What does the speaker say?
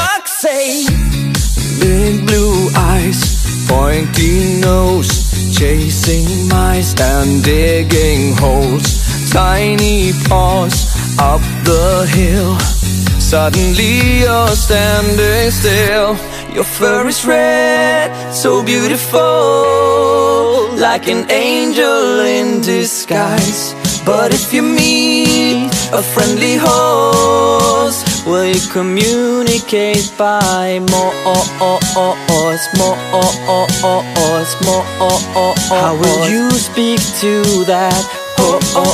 Fox say? Big blue eyes, pointy nose, chasing mice and digging holes. Tiny paws up the hill. Suddenly you're standing still. Your fur is red, so beautiful, like an angel in disguise. But if you meet a friendly horse, will you communicate by more, more, more? How will oh, you oh. speak to that horse? What